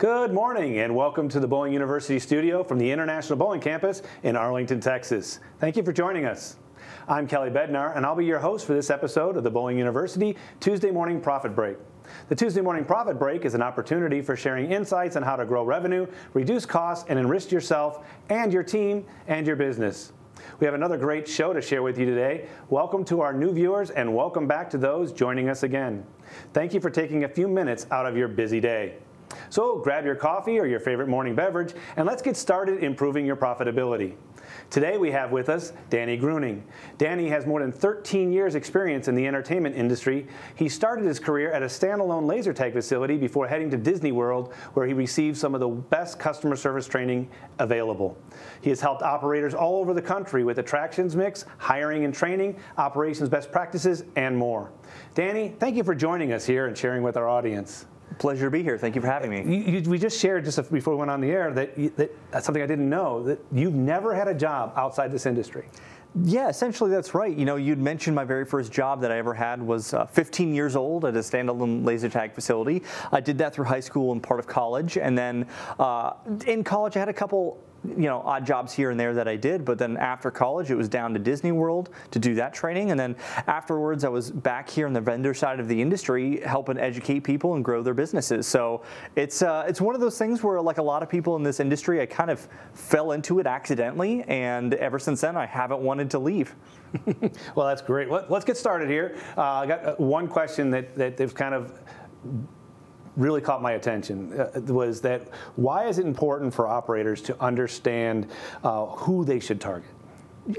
Good morning and welcome to the Bowling University studio from the International Bowling campus in Arlington, Texas. Thank you for joining us. I'm Kelly Bednar and I'll be your host for this episode of the Bowling University Tuesday Morning Profit Break. The Tuesday Morning Profit Break is an opportunity for sharing insights on how to grow revenue, reduce costs, and enrich yourself and your team and your business. We have another great show to share with you today. Welcome to our new viewers and welcome back to those joining us again. Thank you for taking a few minutes out of your busy day. So grab your coffee or your favorite morning beverage and let's get started improving your profitability. Today we have with us Danny Gruening. Danny has more than 13 years experience in the entertainment industry. He started his career at a standalone laser tag facility before heading to Disney World where he received some of the best customer service training available. He has helped operators all over the country with attractions mix, hiring and training, operations best practices, and more. Danny, thank you for joining us here and sharing with our audience. Pleasure to be here. Thank you for having me. You, you, we just shared just before we went on the air that, you, that that's something I didn't know that you've never had a job outside this industry. Yeah, essentially that's right. You know, you'd mentioned my very first job that I ever had was uh, 15 years old at a standalone laser tag facility. I did that through high school and part of college, and then uh, in college I had a couple you know, odd jobs here and there that I did, but then after college, it was down to Disney World to do that training. And then afterwards, I was back here on the vendor side of the industry, helping educate people and grow their businesses. So it's, uh, it's one of those things where, like a lot of people in this industry, I kind of fell into it accidentally. And ever since then, I haven't wanted to leave. well, that's great. Let, us get started here. Uh, I got uh, one question that, that they've kind of really caught my attention uh, was that why is it important for operators to understand uh, who they should target?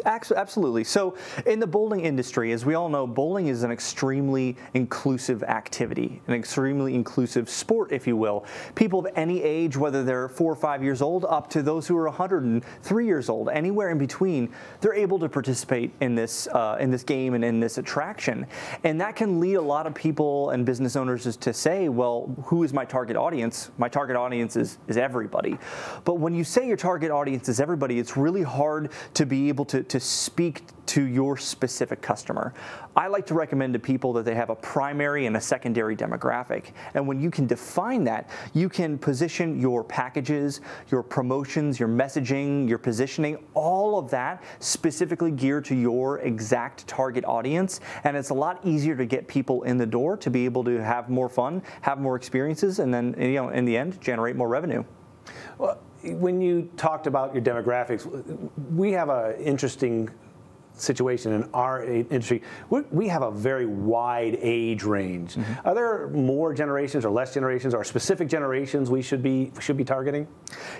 Absolutely. So, in the bowling industry, as we all know, bowling is an extremely inclusive activity, an extremely inclusive sport, if you will. People of any age, whether they're four or five years old, up to those who are 103 years old, anywhere in between, they're able to participate in this uh, in this game and in this attraction, and that can lead a lot of people and business owners to say, well, who is my target audience? My target audience is is everybody. But when you say your target audience is everybody, it's really hard to be able to to, speak to your specific customer. I like to recommend to people that they have a primary and a secondary demographic. And when you can define that, you can position your packages, your promotions, your messaging, your positioning, all of that specifically geared to your exact target audience. And it's a lot easier to get people in the door to be able to have more fun, have more experiences, and then, you know, in the end, generate more revenue. Well, when you talked about your demographics, we have an interesting situation in our industry, we have a very wide age range. Mm -hmm. Are there more generations or less generations or specific generations we should be should be targeting?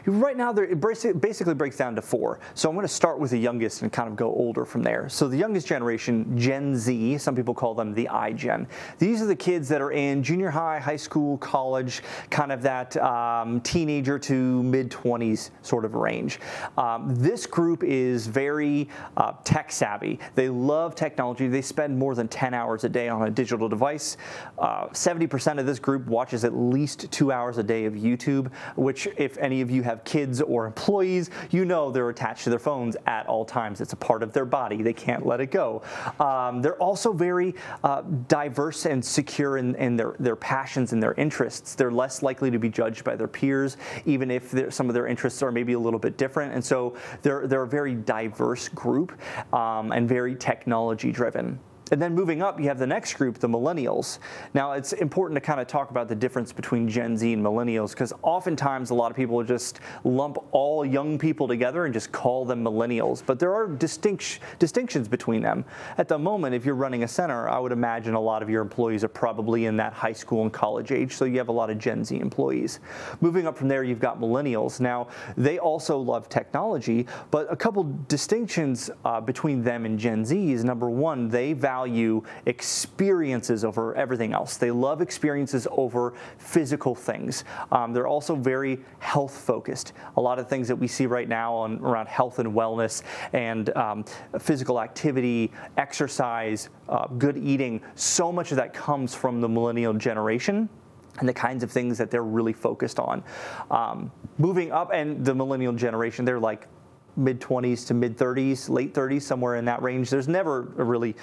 Right now, it basically breaks down to four. So I'm going to start with the youngest and kind of go older from there. So the youngest generation, Gen Z, some people call them the iGen. These are the kids that are in junior high, high school, college, kind of that um, teenager to mid 20s sort of range. Um, this group is very uh, tech savvy. They love technology. They spend more than 10 hours a day on a digital device. 70% uh, of this group watches at least two hours a day of YouTube, which if any of you have kids or employees, you know they're attached to their phones at all times. It's a part of their body. They can't let it go. Um, they're also very uh, diverse and secure in, in, their, their passions and their interests. They're less likely to be judged by their peers, even if some of their interests are maybe a little bit different. And so they're, they're a very diverse group. Um, um, and very technology driven. And then moving up, you have the next group, the millennials. Now, it's important to kind of talk about the difference between Gen Z and millennials because oftentimes a lot of people just lump all young people together and just call them millennials. But there are distinct, distinctions between them. At the moment, if you're running a center, I would imagine a lot of your employees are probably in that high school and college age, so you have a lot of Gen Z employees. Moving up from there, you've got millennials. Now, they also love technology, but a couple distinctions uh, between them and Gen Z is number one, they value value experiences over everything else. They love experiences over physical things. Um, they're also very health focused. A lot of things that we see right now on around health and wellness and um, physical activity, exercise, uh, good eating, so much of that comes from the millennial generation and the kinds of things that they're really focused on. Um, moving up, and the millennial generation, they're like mid 20s to mid 30s, late 30s, somewhere in that range. There's never a really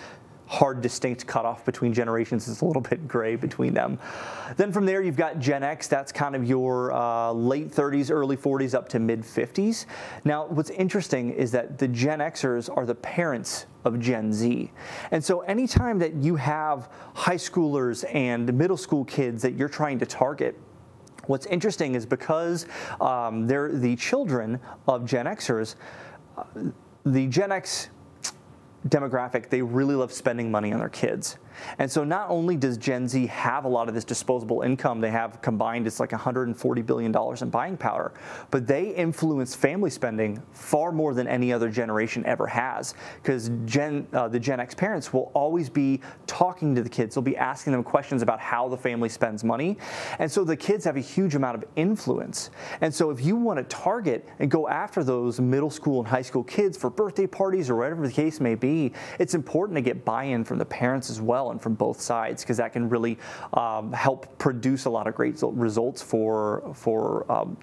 hard, distinct cutoff between generations. It's a little bit gray between them. Then from there, you've got Gen X. That's kind of your uh, late 30s, early 40s, up to mid 50s. Now, what's interesting is that the Gen Xers are the parents of Gen Z. And so anytime that you have high schoolers and middle school kids that you're trying to target, What's interesting is because um, they're the children of Gen Xers, uh, the Gen X demographic, they really love spending money on their kids. And so not only does Gen Z have a lot of this disposable income, they have combined it's like $140 billion in buying power, but they influence family spending far more than any other generation ever has. Because Gen, uh, the Gen X parents will always be talking to the kids, they'll be asking them questions about how the family spends money. And so the kids have a huge amount of influence. And so if you want to target and go after those middle school and high school kids for birthday parties or whatever the case may be, it's important to get buy-in from the parents as well from both sides because that can really um, help produce a lot of great results for for um,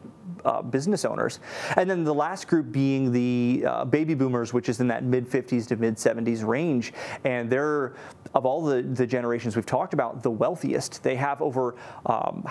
uh, business owners. And then the last group being the uh, baby boomers, which is in that mid 50s to mid 70s range. And they're, of all the, the generations we've talked about, the wealthiest. They have over um,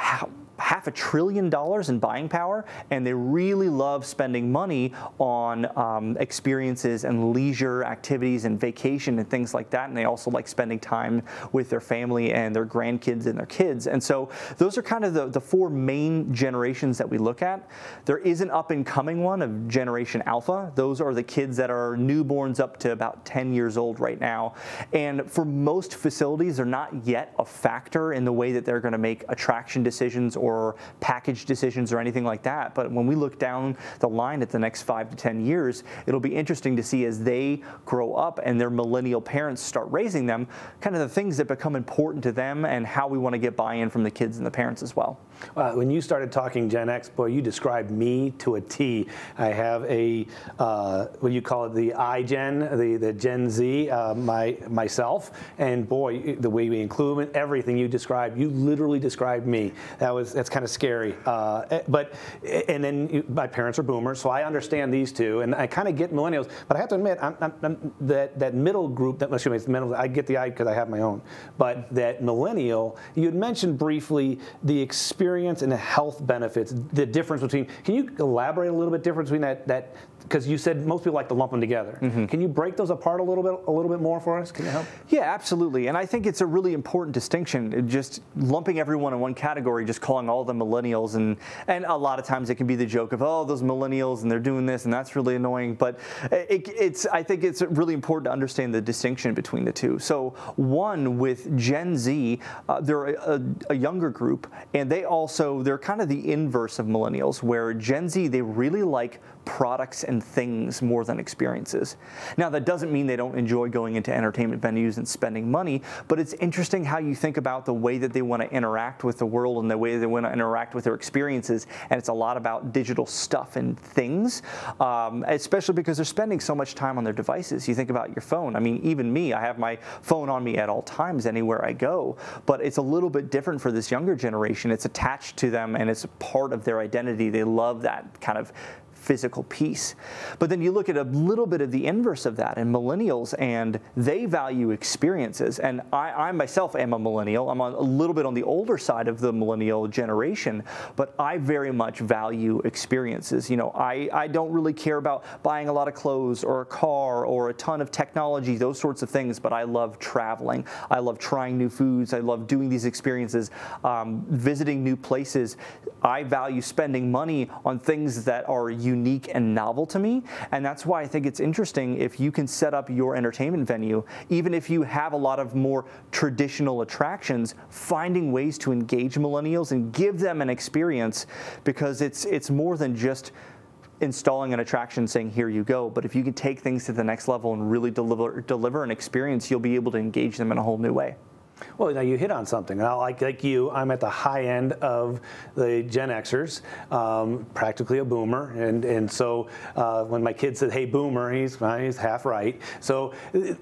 half a trillion dollars in buying power, and they really love spending money on um, experiences and leisure activities and vacation and things like that. And they also like spending time with their family and their grandkids and their kids. And so those are kind of the, the four main generations that we look at. There is an up and coming one of Generation Alpha. Those are the kids that are newborns up to about 10 years old right now. And for most facilities, they're not yet a factor in the way that they're going to make attraction decisions or package decisions or anything like that. But when we look down the line at the next five to 10 years, it'll be interesting to see as they grow up and their millennial parents start raising them, kind of the things that become important to them and how we want to get buy-in from the kids and the parents as well. Uh, when you started talking Gen X, boy, you described me to a T. I have a, uh, what do you call it, the iGen, the, the Gen Z, uh, my, myself, and boy, the way we include everything you described, you literally described me. That was, that's kind of scary. Uh, eh, but, eh, and then you, my parents are boomers, so I understand these two, and I kind of get millennials, but I have to admit, I'm, I'm, I'm, that, that middle group, that, excuse me, middle, I get the I because I have my own, but that millennial, you had mentioned briefly the experience experience and the health benefits, the difference between, can you elaborate a little bit difference between that, that because you said most people like to lump them together. Mm-hmm. Can you break those apart a little bit, a little bit more for us? Can you help? Yeah, absolutely. And I think it's a really important distinction. Just lumping everyone in one category, just calling all the millennials, and and a lot of times it can be the joke of oh those millennials and they're doing this and that's really annoying. But it, it's I think it's really important to understand the distinction between the two. So one with Gen Z, uh, they're a, a younger group, and they also they're kind of the inverse of millennials, where Gen Z they really like products and things more than experiences. Now, that doesn't mean they don't enjoy going into entertainment venues and spending money, but it's interesting how you think about the way that they want to interact with the world and the way they want to interact with their experiences. And it's a lot about digital stuff and things, um, especially because they're spending so much time on their devices. You think about your phone. I mean, even me, I have my phone on me at all times anywhere I go, but it's a little bit different for this younger generation. It's attached to them and it's a part of their identity. They love that kind of physical piece. But then you look at a little bit of the inverse of that and millennials, and they value experiences. And I, I myself am a millennial. I'm a little bit on the older side of the millennial generation, but I very much value experiences. You know, I, I don't really care about buying a lot of clothes or a car or a ton of technology, those sorts of things, but I love traveling. I love trying new foods. I love doing these experiences, um, visiting new places. I value spending money on things that are unique unique and novel to me. And that's why I think it's interesting if you can set up your entertainment venue, even if you have a lot of more traditional attractions, finding ways to engage millennials and give them an experience because it's it's more than just installing an attraction saying here you go but if you can take things to the next level and really deliver deliver an experience you'll be able to engage them in a whole new way well, now you hit on something. like, like you, I'm at the high end of the Gen Xers, um, practically a boomer. And, and so uh, when my kid said, hey, boomer, he's, he's half right. So uh,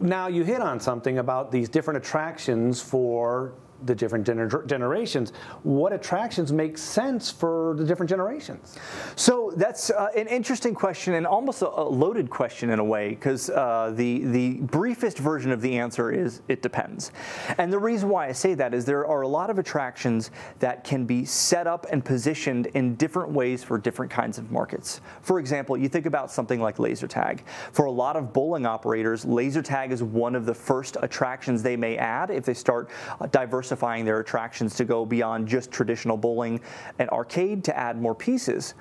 now you hit on something about these different attractions for the different gener- generations. What attractions make sense for the different generations? So that's uh, an interesting question and almost a, a loaded question in a way, because uh, the the briefest version of the answer is it depends. And the reason why I say that is there are a lot of attractions that can be set up and positioned in different ways for different kinds of markets. For example, you think about something like laser tag. For a lot of bowling operators, laser tag is one of the first attractions they may add if they start uh, diversifying their attractions to go beyond just traditional bowling and arcade to add more pieces.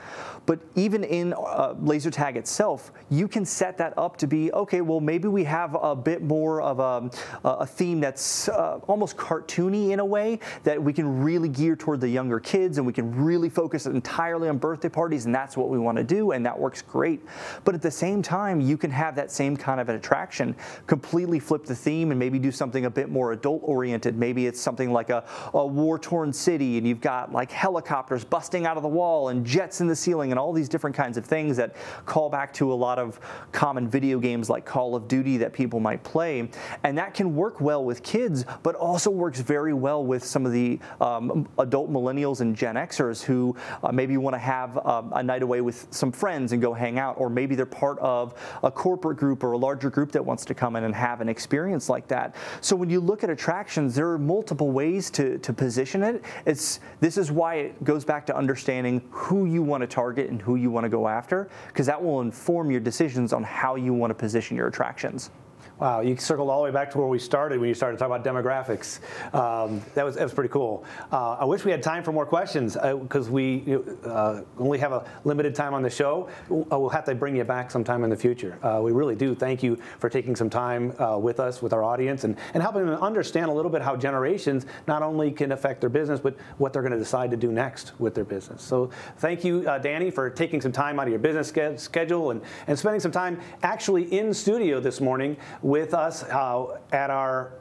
But even in uh, laser tag itself, you can set that up to be okay. Well, maybe we have a bit more of a, a theme that's uh, almost cartoony in a way that we can really gear toward the younger kids, and we can really focus entirely on birthday parties, and that's what we want to do, and that works great. But at the same time, you can have that same kind of an attraction, completely flip the theme, and maybe do something a bit more adult oriented. Maybe it's something like a, a war torn city, and you've got like helicopters busting out of the wall and jets in the ceiling and all these different kinds of things that call back to a lot of common video games like Call of Duty that people might play. And that can work well with kids, but also works very well with some of the um, adult millennials and Gen Xers who uh, maybe want to have um, a night away with some friends and go hang out, or maybe they're part of a corporate group or a larger group that wants to come in and have an experience like that. So when you look at attractions, there are multiple ways to, to position it. It's this is why it goes back to understanding who you want to target and who you want to go after, because that will inform your decisions on how you want to position your attractions. Wow, you circled all the way back to where we started when you started talking about demographics. Um, that was that was pretty cool. Uh, I wish we had time for more questions because uh, we uh, only have a limited time on the show. We'll have to bring you back sometime in the future. Uh, we really do. Thank you for taking some time uh, with us, with our audience, and, and helping them understand a little bit how generations not only can affect their business, but what they're going to decide to do next with their business. So thank you, uh, Danny, for taking some time out of your business schedule and, and spending some time actually in studio this morning with us uh, at our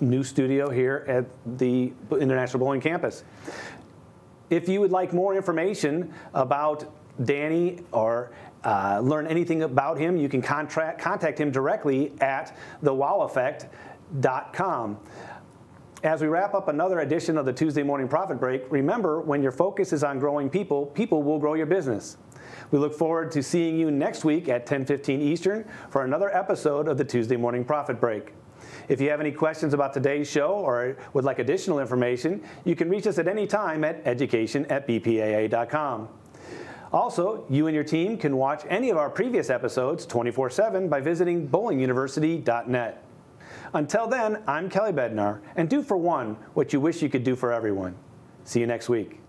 new studio here at the International Bowling Campus. If you would like more information about Danny or uh, learn anything about him, you can contract, contact him directly at thewoweffect.com. As we wrap up another edition of the Tuesday Morning Profit Break, remember when your focus is on growing people, people will grow your business. We look forward to seeing you next week at 10:15 Eastern for another episode of the Tuesday Morning Profit Break. If you have any questions about today's show or would like additional information, you can reach us at any time at education at bpaa.com. Also, you and your team can watch any of our previous episodes 24 7 by visiting bowlinguniversity.net. Until then, I'm Kelly Bednar, and do for one what you wish you could do for everyone. See you next week.